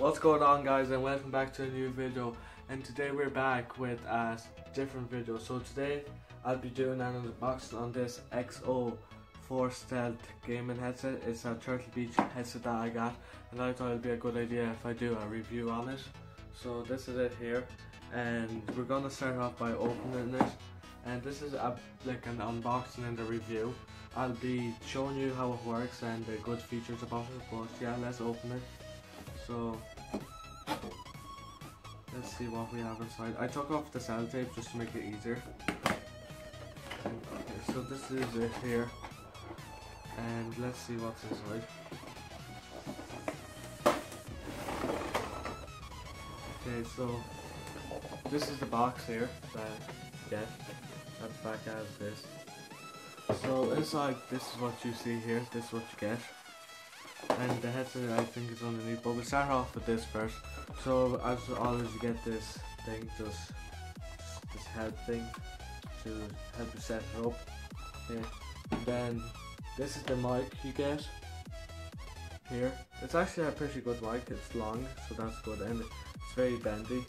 What's going on guys and welcome back to a new video and today we're back with a different video. So today I'll be doing an unboxing on this XO4 Stealth gaming headset. It's a Turtle Beach headset that I got and I thought it'd be a good idea if I do a review on it. So this is it here and we're gonna start off by opening it and this is a, like an unboxing and a review. I'll be showing you how it works and the good features about it but yeah let's open it. So let's see what we have inside. I took off the sellotape just to make it easier. Okay, so this is it here. And let's see what's inside. Okay, so this is the box here that get. That's back as this. So inside this is what you see here, this is what you get and the headset I think is underneath but we'll start off with this first. So as always you get this thing just this head thing to help you set it up. Okay. then this is the mic you get. Here. It's actually a pretty good mic. It's long so that's good and it's very bendy.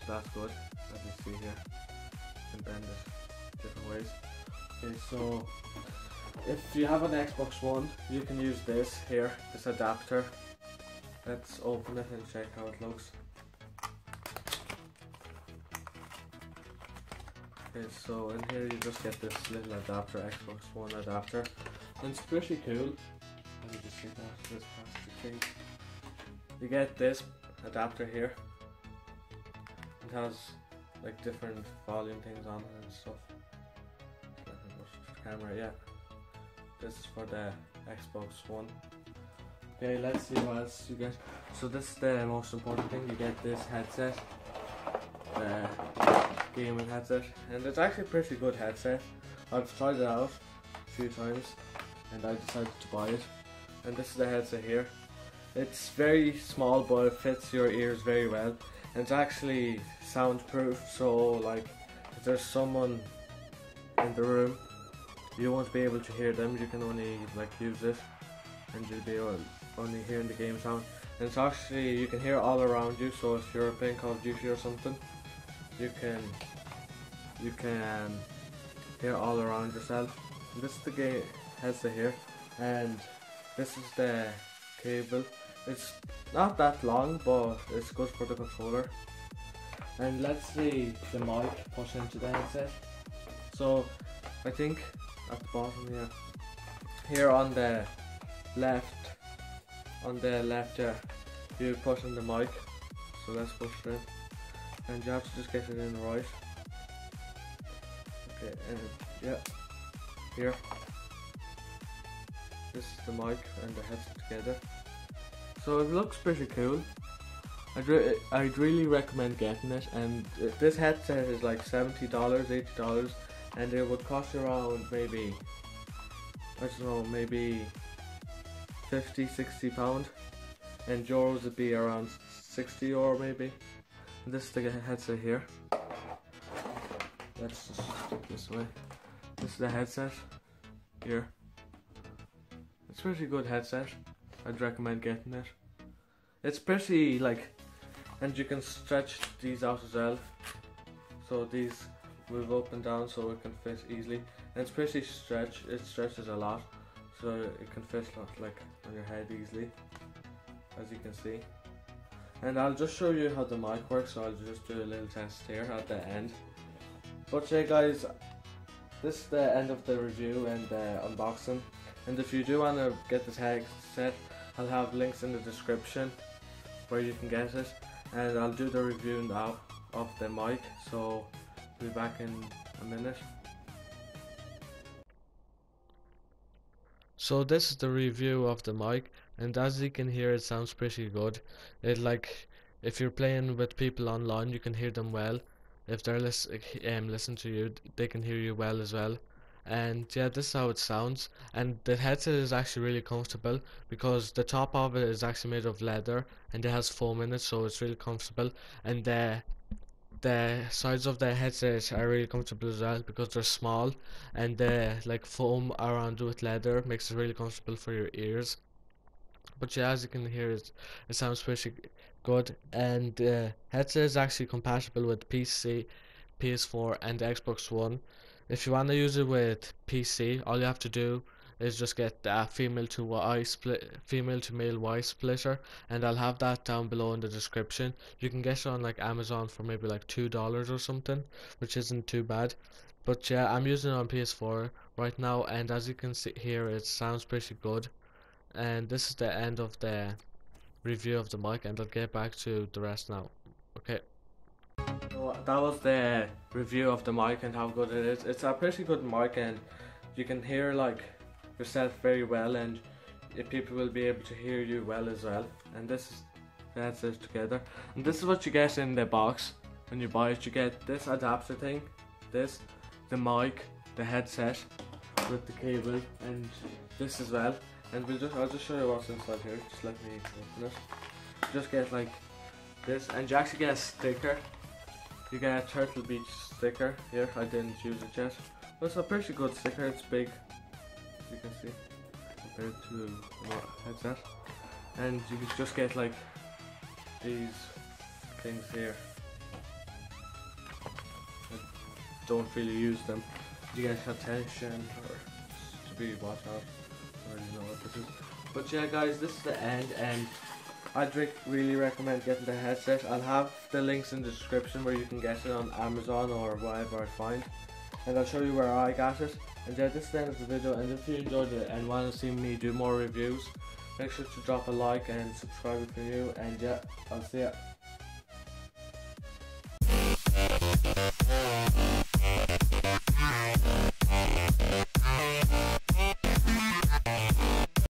So that's good. As you see here. You can bend it different ways. Okay so if you have an Xbox One, you can use this here, this adapter. Let's open it and check how it looks. Okay, so in here you just get this little adapter, Xbox One adapter. And it's pretty cool. Let me just that, this plastic thing. You get this adapter here. It has like different volume things on it and stuff. Camera, yeah this is for the Xbox One. Okay, let's see what else you get. So this is the most important thing, you get this headset, the gaming headset, and it's actually a pretty good headset. I've tried it out a few times, and I decided to buy it. And this is the headset here. It's very small, but it fits your ears very well. And it's actually soundproof, so like, if there's someone in the room you won't be able to hear them, you can only like use this and you'll be only hearing the game sound. And it's actually, you can hear all around you, so if you're playing Call of Duty or something, you can, you can hear all around yourself. And this is the game headset here, and this is the cable. It's not that long, but it's good for the controller. And let's see the mic push into the headset. So I think at the bottom here. Here on the left, on the left here, you push on the mic. So let's push it in. And you have to just get it in the right. Okay, and yeah, here. This is the mic and the headset together. So it looks pretty cool. I'd, re I'd really recommend getting it and uh, this headset is like $70, $80 and it would cost around maybe I don't know maybe 50 60 pound. And euros would be around 60 or maybe. And this is the headset here. Let's just stick this way. This is the headset here. It's pretty good headset. I'd recommend getting it. It's pretty like and you can stretch these out as well. So these move up and down so it can fit easily. And it's pretty stretch it stretches a lot so it can fit like on your head easily as you can see. And I'll just show you how the mic works so I'll just do a little test here at the end. But yeah guys this is the end of the review and the unboxing. And if you do want to get the this headset I'll have links in the description where you can get it. And I'll do the review now of the mic so be back in a minute. So this is the review of the mic and as you can hear it sounds pretty good. It like if you're playing with people online you can hear them well. If they're lis um, listen to you they can hear you well as well. And yeah this is how it sounds and the headset is actually really comfortable because the top of it is actually made of leather and it has foam in it so it's really comfortable and the the sides of the headset are really comfortable as well because they're small and the like foam around with leather makes it really comfortable for your ears But yeah, as you can hear, it, it sounds pretty good. And uh, headset is actually compatible with PC, PS4, and Xbox One. If you want to use it with PC, all you have to do is just get a female to Y split, female to male Y splitter, and I'll have that down below in the description. You can get it on like Amazon for maybe like two dollars or something, which isn't too bad. But yeah, I'm using it on PS4 right now, and as you can see here, it sounds pretty good. And this is the end of the review of the mic, and I'll get back to the rest now. Okay. So that was the review of the mic and how good it is. It's a pretty good mic, and you can hear like yourself very well and people will be able to hear you well as well. And this is that's it together. And this is what you get in the box when you buy it. You get this adapter thing this the mic the headset with the cable and this as well. And we'll just I'll just show you what's inside here. Just let me open it. Just get like this. And you actually get a sticker. You get a Turtle Beach sticker. Here I didn't use it yet. But it's a pretty good sticker. It's big you can see compared to what headset and you can just get like these things here. I don't really use them. You get attention or to be watched out I already know what this is but yeah guys this is the end and I'd really recommend getting the headset. I'll have the links in the description where you can get it on Amazon or whatever I find and I'll show you where I got it and yeah, this is the end of the video and if you enjoyed it and want to see me do more reviews, make sure to drop a like and subscribe if you're new and yeah, I'll see ya.